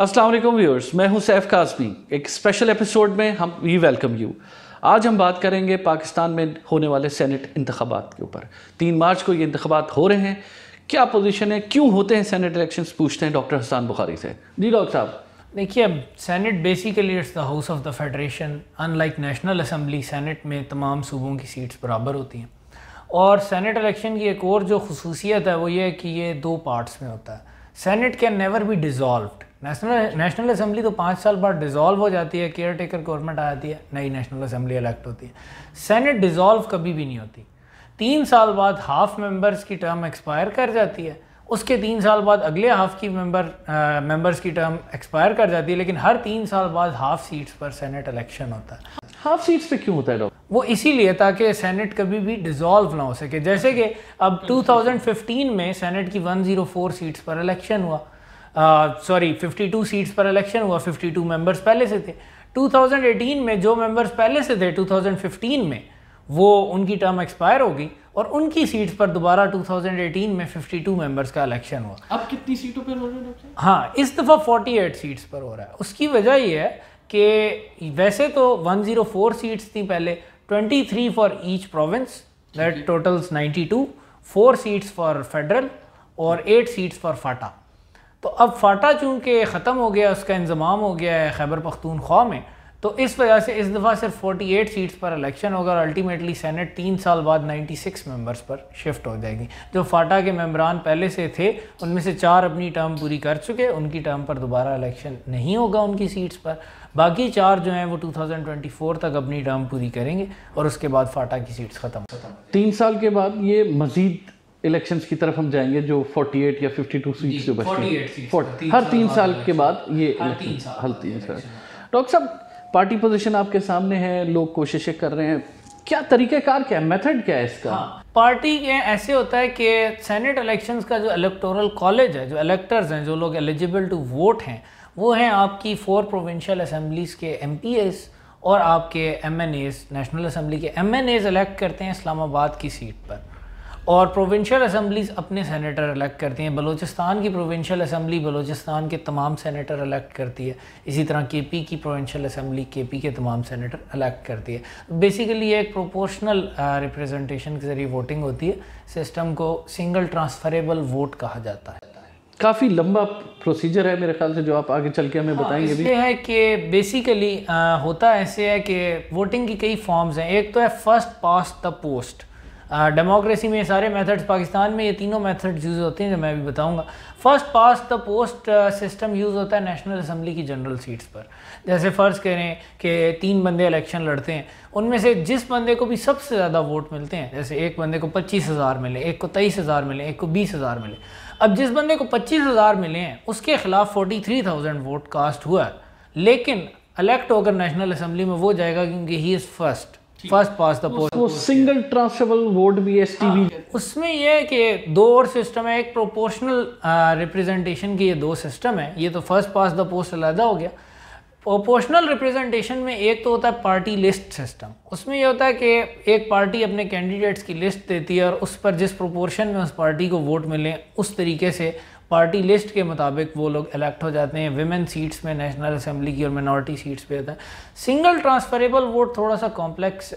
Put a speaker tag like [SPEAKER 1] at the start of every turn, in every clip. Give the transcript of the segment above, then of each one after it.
[SPEAKER 1] वालेकुम व्यूअर्स, मैं हूँ सैफ काजमी एक स्पेशल एपिसोड में हम वी वेलकम यू आज हम बात करेंगे पाकिस्तान में होने वाले सेनेट इंतबात के ऊपर। तीन मार्च को ये इंतबात हो रहे हैं। क्या पोजीशन है? क्यों होते हैं सेनेट इलेक्शंस पूछते हैं डॉक्टर हसान बुखारी से। जी डॉक्टर साहब।
[SPEAKER 2] देखिए, अब senate basically it's the house of the federation unlike national assembly senate में तमाम सूबों की सीट्स बराबर होती हैं। और सेनेट इलेक्शन की एक और जो खसूसियत है, वो ये है कि ये दो पार्ट्स में होता है। Senate can never be dissolved national national assembly तो पाँच साल बाद डिज़ोल्व हो जाती है केयर टेकर गवर्नमेंट आ जाती है नई नेशनल असम्बली इलेक्ट होती है। सेनेट डिज़ोल्व कभी भी नहीं होती। तीन साल बाद हाफ़ मेंबर्स की टर्म एक्सपायर कर जाती है। उसके तीन साल बाद अगले हाफ़ की मेंबर मेंबर्स की टर्म एक्सपायर कर जाती है लेकिन हर तीन साल बाद हाफ़ सीट्स पर सेनेट इलेक्शन होता है।
[SPEAKER 1] हाफ़ सीट्स पे क्यों होता है डॉक्टर
[SPEAKER 2] वो इसीलिए ताकि सेनेट कभी भी डिज़ोल्व ना हो सके। जैसे कि अब 2015 में सेनेट की 104 सीट्स पर इलेक्शन हुआ। सॉरी 52 सीट्स पर इलेक्शन हुआ 52 मेंबर्स पहले से थे। 2018 में जो मेंबर्स पहले से थे 2015 में वो उनकी टर्म एक्सपायर होगी और उनकी सीट्स पर दोबारा 2018 में 52 मेंबर्स का इलेक्शन हुआ।
[SPEAKER 1] अब कितनी सीटों पर हो रहे हैं
[SPEAKER 2] हाँ इस दफ़ा 48 सीट्स पर हो रहा है। उसकी वजह यह है कि वैसे तो 104 सीट्स थी पहले 23 for each province that totals 92 four seats for federal और एट सीट्स फॉर फाटा तो अब फाटा चूँकि ख़त्म हो गया, उसका इंजमाम हो गया है खैबर पख्तूनख्वा में तो इस वजह से इस दफ़ा सिर्फ़ 48 सीट्स पर इलेक्शन होगा और अल्टीमेटली सेनेट तीन साल बाद 96 मेंबर्स पर शिफ्ट हो जाएगी। जो फाटा के मेम्बरान पहले से थे, उनमें से चार अपनी टर्म पूरी कर चुके, उनकी टर्म पर दोबारा इलेक्शन नहीं होगा उनकी सीट्स पर। बाकी चार जो हैं, वो 2024 तक अपनी टर्म पूरी करेंगे और उसके बाद फाटा की सीट्स ख़त्म
[SPEAKER 1] तीन साल के बाद ये मजीद इलेक्शंस की तरफ़ हम जाएँगे जो 48 या 52 सीट्स जो बचती हैं। हर तीन साल के बाद ये हर तीन साल डॉक्टर साहब पार्टी पोजीशन आपके सामने है लोग कोशिशें कर रहे हैं। क्या तरीक़ेकार क्या है? मेथड क्या है इसका?
[SPEAKER 2] हाँ, पार्टी के ऐसे होता है कि सेनेट इलेक्शंस का जो इलेक्टोरल कॉलेज है जो इलेक्टर्स हैं जो लोग एलिजिबल टू वोट हैं वो हैं आपकी फोर प्रोविंशियल असम्बलीज़ के एम और आपके एम नेशनल असम्बली के एम इलेक्ट करते हैं इस्लामाबाद की सीट पर। और प्रोविंशियल असम्बलीज़ अपने सेनेटर इलेक्ट करती हैं। बलूचिस्तान की प्रोविंशियल असम्बली बलूचिस्तान के तमाम सेनेटर इलेक्ट करती है। इसी तरह के पी की प्रोविंशियल असम्बली के पी के तमाम सेनेटर इलेक्ट करती है। बेसिकली ये एक प्रोपोर्शनल रिप्रेजेंटेशन के ज़रिए वोटिंग होती है। सिस्टम को सिंगल ट्रांसफरेबल वोट कहा जाता है।
[SPEAKER 1] काफ़ी लंबा प्रोसीजर है मेरे ख्याल से जो आप आगे चल के हमें हाँ, बताएँगे भी।
[SPEAKER 2] है कि बेसिकली होता ऐसे है कि वोटिंग की कई फॉर्म्स हैं। एक तो है first past the post democracy में सारे मेथड्स पाकिस्तान में ये तीनों मेथड्स यूज़ होते हैं जो मैं अभी बताऊँगा। First past the post system use होता है नेशनल असम्बली की जनरल सीट्स पर। जैसे फ़र्ज़ करें कि तीन बंदे इलेक्शन लड़ते हैं। उनमें से जिस बंदे को भी सबसे ज़्यादा वोट मिलते हैं, जैसे एक बंदे को पच्चीस हज़ार मिले, एक को तेईस हज़ार मिले, एक को बीस हज़ार मिले। अब जिस बंदे को पच्चीस हज़ार मिले हैं, उसके खिलाफ forty three thousand vote cast हुआ है। लेकिन अलेक्ट होकर नेशनल असम्बली में वो जाएगा क्योंकि he is first first past the post
[SPEAKER 1] वो सिंगल ट्रांसफरेबल वोट भी एस टी
[SPEAKER 2] उसमें ये है कि दो और सिस्टम है एक प्रोपोर्शनल रिप्रेजेंटेशन की ये दो सिस्टम है। ये तो फ़र्स्ट पास द पोस्ट अलहदा हो गया। प्रोपोर्शनल रिप्रेजेंटेशन में एक तो होता है पार्टी लिस्ट सिस्टम उसमें ये होता है कि एक पार्टी अपने कैंडिडेट्स की लिस्ट देती है और उस पर जिस प्रोपोर्शन में उस पार्टी को वोट मिले उस तरीके से पार्टी लिस्ट के मुताबिक वो लोग इलेक्ट हो जाते हैं। विमेन सीट्स में नेशनल असेंबली की और मिनॉरिटी सीट्स पे होता है। सिंगल ट्रांसफरेबल वोट थोड़ा सा कॉम्प्लेक्स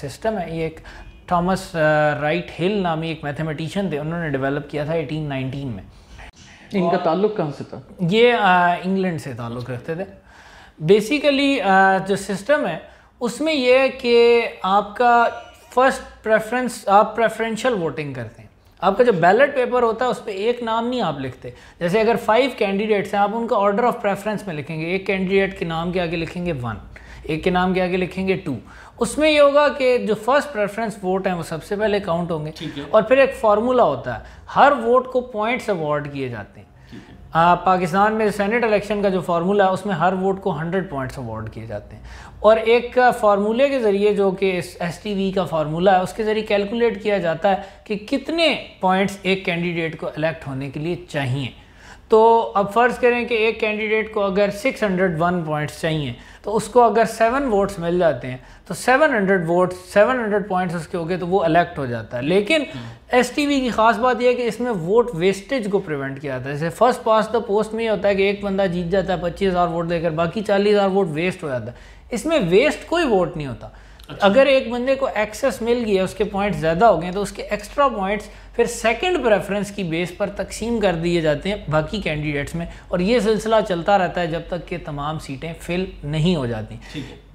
[SPEAKER 2] सिस्टम है। ये एक थॉमस राइट हिल नामी एक मैथमेटिशियन थे। उन्होंने डेवलप किया था 1819 में।
[SPEAKER 1] इनका ताल्लुक कहाँ से था?
[SPEAKER 2] ये इंग्लैंड से ताल्लुक़ रखते थे। बेसिकली जो सिस्टम है उसमें यह है कि आपका फ़र्स्ट प्रेफरेंस आप प्रेफरेंशियल वोटिंग करते हैं। आपका जो बैलेट पेपर होता है उस पर एक नाम नहीं आप लिखते। जैसे अगर फाइव कैंडिडेट्स हैं आप उनका ऑर्डर ऑफ़ प्रेफरेंस में लिखेंगे। एक कैंडिडेट के नाम के आगे लिखेंगे वन एक के नाम के आगे लिखेंगे टू उसमें ये होगा कि जो फ़र्स्ट प्रेफरेंस वोट हैं वो सबसे पहले काउंट होंगे। और फिर एक फार्मूला होता है। हर वोट को पॉइंट्स अवार्ड किए जाते हैं। पाकिस्तान में सेनेट इलेक्शन का जो फार्मूला है उसमें हर वोट को 100 पॉइंट्स अवार्ड किए जाते हैं। और एक फार्मूले के ज़रिए जो कि एस टी का फार्मूला है, उसके ज़रिए कैलकुलेट किया जाता है कि कितने पॉइंट्स एक कैंडिडेट को इलेक्ट होने के लिए चाहिए। तो अब फ़र्ज़ करें कि एक कैंडिडेट को अगर 601 पॉइंट्स चाहिए तो उसको अगर सेवन वोट्स मिल जाते हैं तो 700 वोट्स 700 पॉइंट्स उसके हो गए तो वो इलेक्ट हो जाता है। लेकिन एसटीवी की ख़ास बात यह है कि इसमें वोट वेस्टेज को प्रिवेंट किया जाता है। जैसे फ़र्स्ट पास तो पोस्ट में ये होता है कि एक बंदा जीत जाता है पच्चीस हज़ार वोट देकर बाकी चालीस हज़ार वोट वेस्ट हो जाता है। इसमें वेस्ट कोई वोट नहीं होता। अच्छा। अगर एक बंदे को एक्सेस मिल गया उसके पॉइंट्स ज़्यादा हो गए तो उसके एक्स्ट्रा पॉइंट्स फिर सेकंड प्रेफरेंस की बेस पर तकसीम कर दिए जाते हैं बाकी कैंडिडेट्स में। और ये सिलसिला चलता रहता है जब तक कि तमाम सीटें फिल नहीं हो जाती।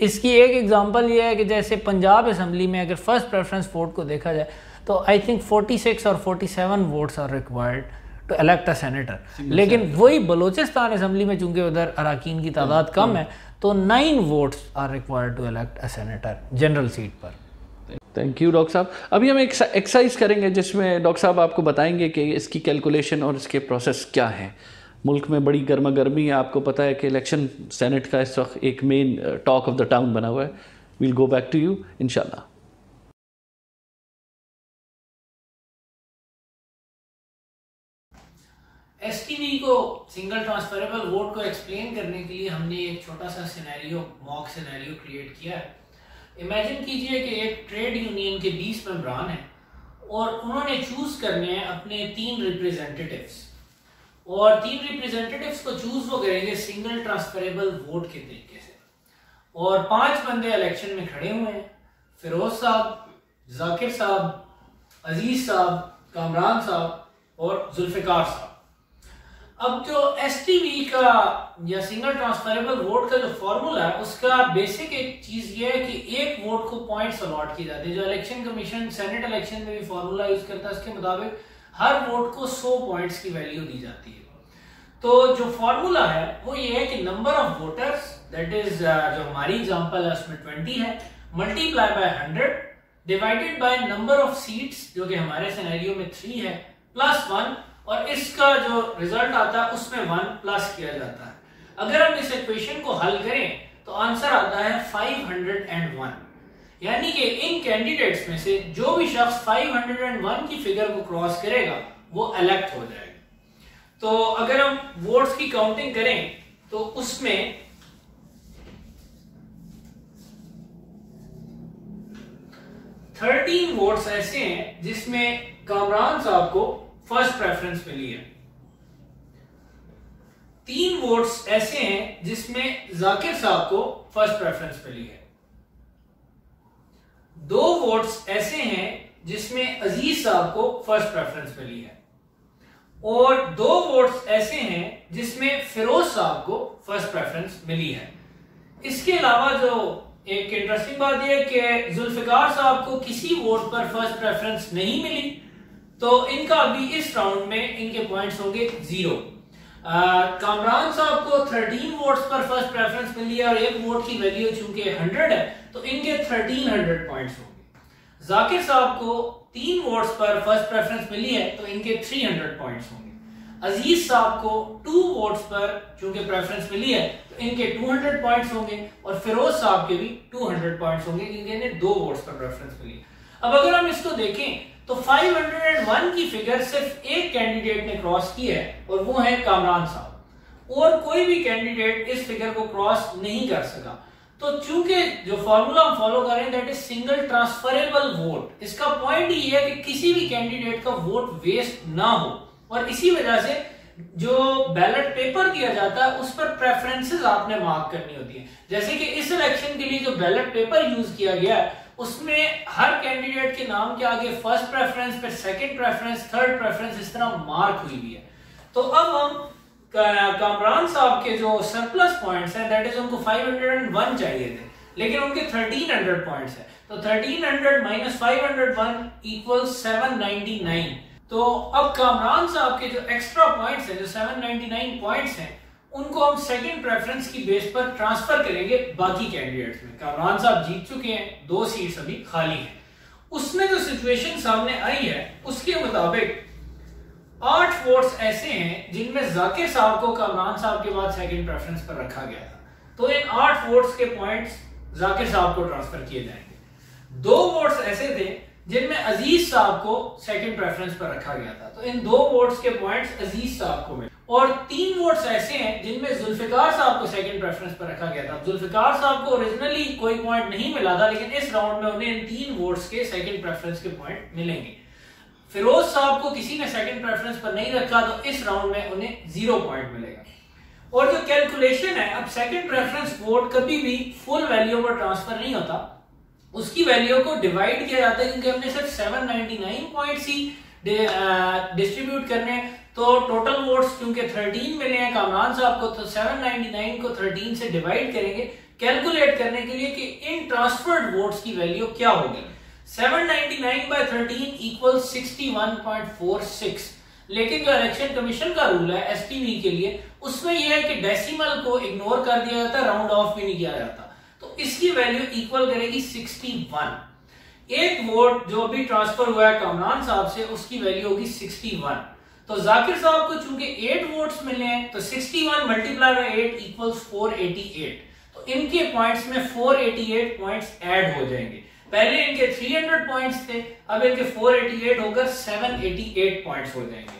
[SPEAKER 2] इसकी एक एग्जांपल ये है कि जैसे पंजाब असम्बली में अगर फ़र्स्ट प्रेफरेंस वोट को देखा जाए तो आई थिंक 46 और 47 votes are required to elect a senator लेकिन वही बलोचिस्तान असम्बली में चूँकि उधर अरकान की तादाद कम है तो nine votes are required to elect a senator general seat पर।
[SPEAKER 1] थैंक यू डॉक्टर साहब। अभी हम एक एक्सरसाइज करेंगे, जिसमें डॉक्टर साहब आपको बताएँगे कि इसकी कैलकुलेशन और इसके प्रोसेस क्या है। मुल्क में बड़ी गर्मा गर्मी है आपको पता है कि इलेक्शन सेनेट का इस वक्त एक main talk of the town बना हुआ है। We'll go back to you इनशाला
[SPEAKER 2] सिंगल ट्रांसफरेबल वोट को एक्सप्लेन करने के लिए हमने एक छोटा सा सिनेरियो मॉक सिनेरियो क्रिएट किया है। इमेजिन कीजिए कि एक ट्रेड यूनियन के 20 मेम्बरान हैं और उन्होंने चूज़ करने हैं अपने तीन रिप्रेजेंटेटिव्स और तीन रिप्रेजेंटेटिव्स को चूज़ वो करेंगे सिंगल ट्रांसफरेबल वोट के तरीके से। और पाँच बंदे इलेक्शन में खड़े हुए हैं। फिरोज साहब, जाकिर साहब, अज़ीज़ साहब, कामरान साहब और जुल्फिकार साहब। अब जो STV का या सिंगल ट्रांसफरेबल वोट का जो फॉर्मूला है, उसका बेसिक एक चीज़ ये है कि एक वोट को पॉइंट्स अलॉट की जाती है। जो इलेक्शन कमीशन सेनेट इलेक्शन में भी फॉर्मूला यूज़ करता है, उसके मुताबिक हर वोट को 100 पॉइंट्स की वैल्यू दी जाती है। तो जो फॉर्मूला है, वो ये है कि number of voters that is जो हमारी एग्जांपल है, उसमें 20 है multiply by 100 divided by number of seats जो कि हमारे सिनेरियो में 3 है प्लस 1 और इसका जो रिज़ल्ट आता है, उसमें वन प्लस किया जाता है। अगर हम इस इक्वेशन को हल करें तो आंसर आता है 501 यानी कि इन कैंडिडेट्स में से जो भी शख्स 501 की फिगर को क्रॉस करेगा, वो इलेक्ट हो जाएगा। तो अगर हम वोट्स की काउंटिंग करें तो उसमें थर्टीन वोट्स ऐसे हैं जिसमें कामरान साहब को फ़र्स्ट प्रेफरेंस मिली है। तीन वोट्स ऐसे हैं जिसमें जाकिर साहब को फ़र्स्ट प्रेफरेंस मिली है। दो वोट्स ऐसे हैं जिसमें अज़ीज़ साहब को फ़र्स्ट प्रेफरेंस मिली है। और दो वोट्स ऐसे हैं जिसमें फिरोज साहब को फ़र्स्ट प्रेफरेंस मिली है। इसके अलावा जो एक इंटरेस्टिंग बात यह कि जुल्फिकार साहब को किसी वोट पर फ़र्स्ट प्रेफरेंस नहीं मिली। तो इनका अभी इस राउंड में इनके पॉइंट्स होंगे ज़ीरो कामरान साहब को 13 वोट्स पर फ़र्स्ट प्रेफरेंस मिली है और एक वोट की वैल्यू चूँकि 100 है तो इनके 1300 पॉइंट्स होंगे. जाकिर साहब को तीन वोट्स पर फ़र्स्ट प्रेफरेंस मिली है तो इनके 300 पॉइंट्स होंगे. अज़ीज़ साहब को टू वोट्स पर चूँकि प्रेफरेंस मिली है तो इनके 200 पॉइंट्स होंगे और फिरोज साहब के भी 200 पॉइंट्स होंगे, क्योंकि इन्हें दो वोट्स पर प्रेफरेंस मिली अब अगर हम इसको देखें तो 501 की फिगर सिर्फ़ एक कैंडिडेट ने क्रॉस की है, और वो है कामरान साहब। और कोई भी कैंडिडेट इस फिगर को क्रॉस नहीं कर सका। तो चूँकि जो फॉर्मूला हम फॉलो कर that is single transferable vote इसका पॉइंट ये है कि किसी भी कैंडिडेट का वोट वेस्ट ना हो। और इसी वजह से जो बैलेट पेपर दिया जाता है, उस पर प्रेफरेंसेस आपने मार्क करनी होती है। जैसे कि इस इलेक्शन के लिए जो बैलेट पेपर यूज़ किया गया है उसमें हर कैंडिडेट के नाम के आगे फ़र्स्ट प्रेफरेंस फिर सेकंड प्रेफरेंस थर्ड प्रेफरेंस इस तरह मार्क हुई हुई है। तो अब हम कामरान साहब के जो सरप्लस पॉइंट्स हैं दैट इज़ उनको 501 चाहिए थे, लेकिन उनके 1300 पॉइंट्स हैं। तो 1300 माइनस 501 इक्वल 799 तो अब कामरान साहब के जो एक्स्ट्रा पॉइंट्स हैं, जो 799 पॉइंट्स हैं उनको हम सेकंड प्रेफरेंस की बेस पर ट्रांसफ़र करेंगे बाकी कैंडिडेट्स में। कामरान साहब जीत चुके हैं, दो सीट्स अभी खाली हैं। उसमें जो सिचुएशन सामने आई है, उसके मुताबिक आठ वोट्स ऐसे हैं जिनमें जाकिर साहब को कामरान साहब के बाद सेकंड प्रेफरेंस पर रखा गया था। तो इन आठ वोट्स के पॉइंट्स जाकिर साहब को ट्रांसफ़र किए जाएँगे। दो वोट्स ऐसे थे जिनमें अज़ीज़ साहब को सेकंड प्रेफरेंस पर रखा गया था। तो इन दो वोट्स के पॉइंट्स अज़ीज़ साहब को मिले। और तीन वोट्स ऐसे हैं जिनमें जुल्फिकार साहब को सेकंड प्रेफरेंस पर रखा गया था। जुल्फिकार साहब को ओरिजिनली कोई पॉइंट नहीं मिला था, लेकिन इस राउंड में उन्हें इन तीन वोट्स के सेकंड प्रेफरेंस के पॉइंट मिलेंगे। फिरोज साहब को किसी ने सेकंड प्रेफरेंस पर नहीं रखा तो इस राउंड में उन्हें ज़ीरो पॉइंट मिलेगा। और जो कैलकुलेशन है, अब सेकंड प्रेफरेंस वोट कभी भी फुल वैल्यू पर ट्रांसफ़र नहीं होता। उसकी वैल्यू को डिवाइड किया जाता है, क्योंकि हमने सिर्फ़ 799 पॉइंट्स ही डिस्ट्रीब्यूट करने तो टोटल वोट्स क्योंकि 13 मिले हैं, कामरान साहब को तो 799 को 13 से डिवाइड करेंगे कैलकुलेट करने के लिए कि इन ट्रांसफर्ड वोट्स की वैल्यू क्या होगी? 799 बाय 13 इक्वल 61.46 लेकिन जो इलेक्शन कमीशन का रूल है एसटीवी के लिए, उसमें यह है कि डेसिमल को इग्नोर कर दिया जाता है राउंड ऑफ़ भी नहीं किया जाता। तो इसकी वैल्यू इक्वल करेगी 61 एक वोट जो अभी ट्रांसफ़र हुआ है कमरान साहब से, उसकी वैल्यू होगी 61 तो जाकिर साहब को चूँकि एट वोट्स मिले हैं तो 61 multiply by eight equal four eighty eight तो इनके पॉइंट्स में four eighty eight point add हो जाएँगे। पहले इनके थ्री हंड्रेड पॉइंट थे, अब इनके 488 होकर सेवन एटी एट पॉइंट हो जाएँगे।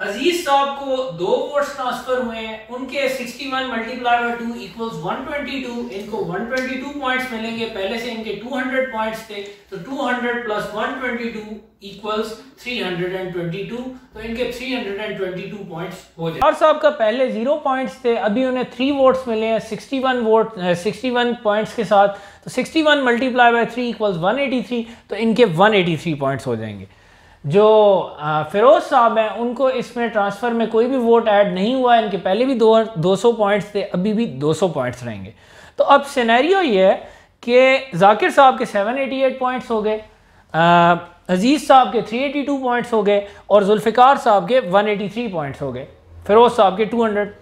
[SPEAKER 2] अज़ीज़ साहब को दो वोट्स ट्रांसफ़र हुए हैं। उनके 61 मल्टीप्लाई बाय 2 इक्वल्स 122 इनको 122 पॉइंट्स मिलेंगे। पहले से इनके 200 पॉइंट्स थे। तो 200 प्लस 122 इक्वल्स 322 तो इनके 322 पॉइंट्स हो जाए और साहब का पहले ज़ीरो पॉइंट्स थे। अभी उन्हें थ्री वोट्स मिले हैं। 61 वोट 61 पॉइंट्स के साथ। तो 61 मल्टीप्लाई बाय 3 इक्वल्स 183 तो इनके 183 पॉइंट्स हो जाएँगे। जो फिरोज साहब हैं, उनको इसमें ट्रांसफ़र में कोई भी वोट ऐड नहीं हुआ इनके पहले भी दो दो सौ पॉइंट्स थे, अभी भी दो सौ पॉइंट्स रहेंगे। तो अब सिनेरियो ये है कि जाकिर साहब के सेवन एटी एट पॉइंट्स हो गए अज़ीज़ साहब के थ्री एटी टू पॉइंट्स हो गए, और जुल्फ़िकार साहब के वन एटी थ्री पॉइंट्स हो गए। फिरोज साहब के टू हंड्रेड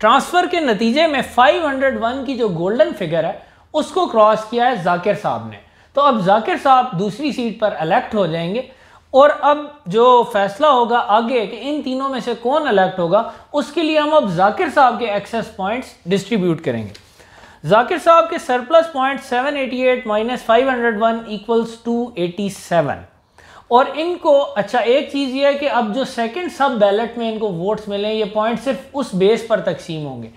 [SPEAKER 2] ट्रांसफ़र के नतीजे में फाइव हंड्रेड वन की जो गोल्डन फिगर है, उसको क्रॉस किया है जाकिर साहब ने। तो अब जाकिर साहब दूसरी सीट पर इलेक्ट हो जाएँगे। और अब जो फैसला होगा आगे कि इन तीनों में से कौन इलेक्ट होगा, उसके लिए हम अब जाकिर साहब के एक्सेस पॉइंट्स डिस्ट्रीब्यूट करेंगे। जाकिर साहब के surplus point 788 minus five hundred one equals two eighty seven और इनको अच्छा एक चीज़ ये है कि अब जो सेकंड सब बैलेट में इनको वोट्स मिले, ये पॉइंट सिर्फ़ उस बेस पर तकसीम होंगे।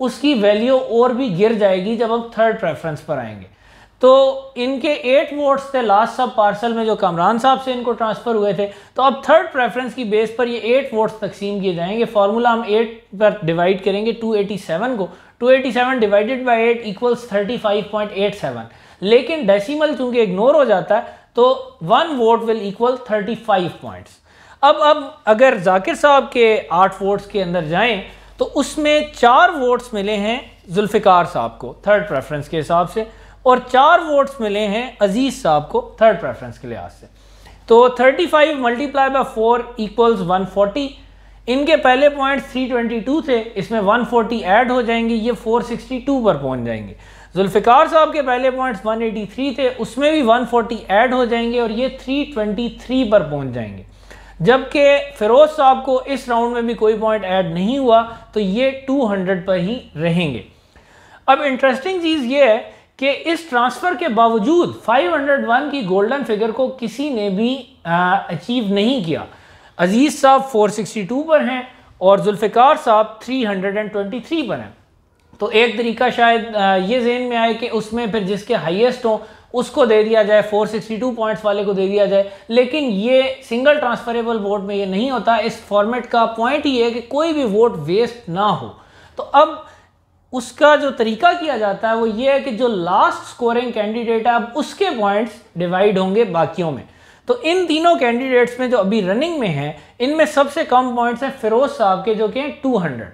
[SPEAKER 2] उसकी वैल्यू और भी गिर जाएगी जब हम थर्ड प्रेफरेंस पर आएँगे। तो इनके एट वोट्स थे लास्ट सब पार्सल में जो कमरान साहब से इनको ट्रांसफ़र हुए थे। तो अब थर्ड प्रेफरेंस की बेस पर ये एट वोट्स तकसीम किए जाएँगे। फार्मूला हम एट पर डिवाइड करेंगे 287 को। 287 डिवाइडेड बाय एट इक्वल्स 35.87 लेकिन डेसिमल चूँकि इग्नोर हो जाता है तो one vote will equal 35 points अब अब अगर जाकिर साहब के आठ वोट्स के अंदर जाएँ तो उसमें चार वोट्स मिले हैं जुल्फ़िकार साहब को थर्ड प्रेफरेंस के हिसाब से। और चार वोट्स मिले हैं अज़ीज़ साहब को थर्ड प्रेफरेंस के लिहाज से। तो 35 five multiply by four equals 140 इनके पहले पॉइंट 322 थे, इसमें 140 ऐड हो जाएँगे, ये 462 पर पहुँच जाएँगे। जुल्फ़िकार साहब के पहले पॉइंट्स 183 थे, उसमें भी 140 ऐड हो जाएँगे और ये 323 पर पहुँच जाएँगे। जबकि फिरोज साहब को इस राउंड में भी कोई पॉइंट ऐड नहीं हुआ तो ये 200 पर ही रहेंगे। अब इंटरेस्टिंग चीज़ ये है कि इस ट्रांसफ़र के बावजूद 501 की गोल्डन फिगर को किसी ने भी अचीव नहीं किया। अज़ीज़ साहब 462 पर हैं और जुल्फ़िकार साहब 323 पर हैं। तो एक तरीका शायद ये जेन में आए कि उसमें फिर जिसके हाईएस्ट हो, उसको दे दिया जाए 462 पॉइंट्स वाले को दे दिया जाए। लेकिन ये सिंगल ट्रांसफरेबल वोट में ये नहीं होता। इस फॉर्मेट का पॉइंट ही है कि कोई भी वोट वेस्ट ना हो। तो अब उसका जो तरीका किया जाता है वो ये है कि जो लास्ट स्कोरिंग कैंडिडेट है, अब उसके पॉइंट्स डिवाइड होंगे बाकियों में। तो इन तीनों कैंडिडेट्स में जो अभी रनिंग में हैं, इनमें सबसे कम पॉइंट्स हैं फिरोज साहब के, जो कि हैं 200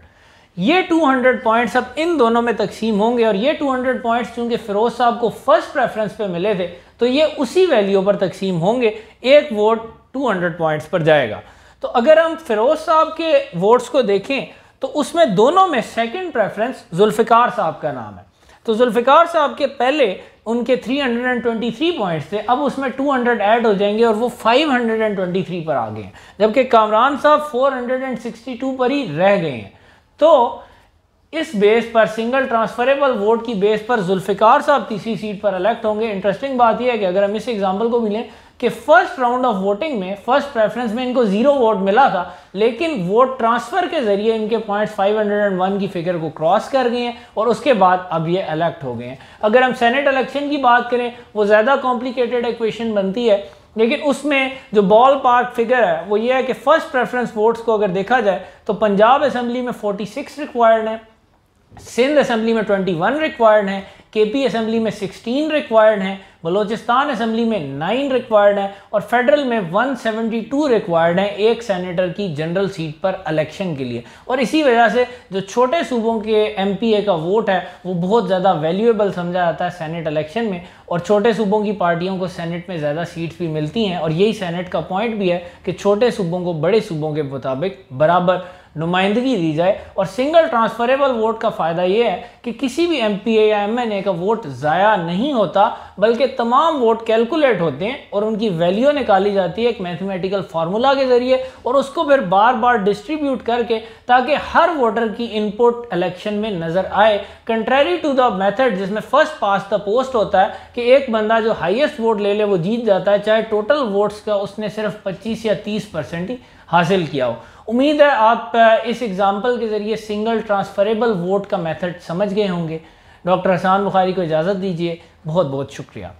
[SPEAKER 2] ये 200 पॉइंट्स अब इन दोनों में तकसीम होंगे और ये 200 पॉइंट्स चूँकि फिरोज साहब को फ़र्स्ट प्रेफरेंस पे मिले थे तो ये उसी वैल्यू पर तकसीम होंगे। एक वोट 200 पॉइंट्स पर जाएगा। तो अगर हम फिरोज साहब के वोट्स को देखें तो उसमें दोनों में सेकंड प्रेफरेंस जुल्फ़िकार साहब का नाम है। तो जुल्फ़िकार साहब के पहले उनके 323 पॉइंट्स थे, अब उसमें 200 ऐड हो जाएँगे और वो 523 पर आ गए हैं, जबकि कामरान साहब 462 पर ही रह गए हैं। तो इस बेस पर सिंगल ट्रांसफरेबल वोट की बेस पर जुल्फ़िकार साहब तीसरी सीट पर इलेक्ट होंगे। इंटरेस्टिंग बात यह है कि अगर हम इस एग्ज़ाम्पल को मिलें कि फ़र्स्ट राउंड ऑफ़ वोटिंग में फ़र्स्ट प्रेफरेंस में इनको ज़ीरो वोट मिला था, लेकिन वोट ट्रांसफ़र के ज़रिए इनके पॉइंट 501 की फिगर को क्रॉस कर गए हैं और उसके बाद अब ये इलेक्ट हो गए हैं। अगर हम सेनेट इलेक्शन की बात करें, वो ज़्यादा कॉम्प्लिकेटेड इक्वेशन बनती है, लेकिन उसमें जो बॉल पार्क फिगर है, वो ये है कि फ़र्स्ट प्रेफरेंस वोट्स को अगर देखा जाए तो पंजाब असेंबली में 46 रिक्वायर्ड है, सिंध असेंबली में 21 रिक्वायर्ड हैं केपी असेंबली में 16 रिक्वायर्ड हैं, बलोचिस्तान असेंबली में 9 रिक्वायर्ड हैं और फेडरल में 172 रिक्वायर्ड हैं एक सेनेटर की जनरल सीट पर इलेक्शन के लिए। और इसी वजह से जो छोटे सूबों के एमपीए का वोट है, वो बहुत ज़्यादा वैल्यूएबल समझा जाता है सेनेट इलेक्शन में और छोटे सूबों की पार्टियों को सेनेट में ज़्यादा सीट्स भी मिलती हैं और यही सेनेट का पॉइंट भी है कि छोटे सूबों को बड़े सूबों के मुताबिक बराबर नुमाइंदगी दी जाए और सिंगल ट्रांसफरेबल वोट का फ़ायदा ये है कि किसी भी एम या एमएनए का वोट ज़ाया नहीं होता, बल्कि तमाम वोट कैलकुलेट होते हैं और उनकी वैल्यू निकाली जाती है एक मैथमेटिकल फार्मूला के ज़रिए और उसको फिर बार बार डिस्ट्रीब्यूट करके ताकि हर वोटर की इनपुट इलेक्शन में नज़र आए। कंट्रेरी टू द मेथड जिसमें फ़र्स्ट पास द पोस्ट होता है कि एक बंदा जो हाईएस्ट वोट ले ले, वो जीत जाता है, चाहे टोटल वोट्स का उसने सिर्फ़ 25 या 30 परसेंट ही हासिल किया हो। उम्मीद है आप इस एग्ज़ाम्पल के ज़रिए सिंगल ट्रांसफरेबल वोट का मेथड समझ गए होंगे। डॉक्टर हसान बुखारी को इजाज़त दीजिए। बहुत बहुत शुक्रिया।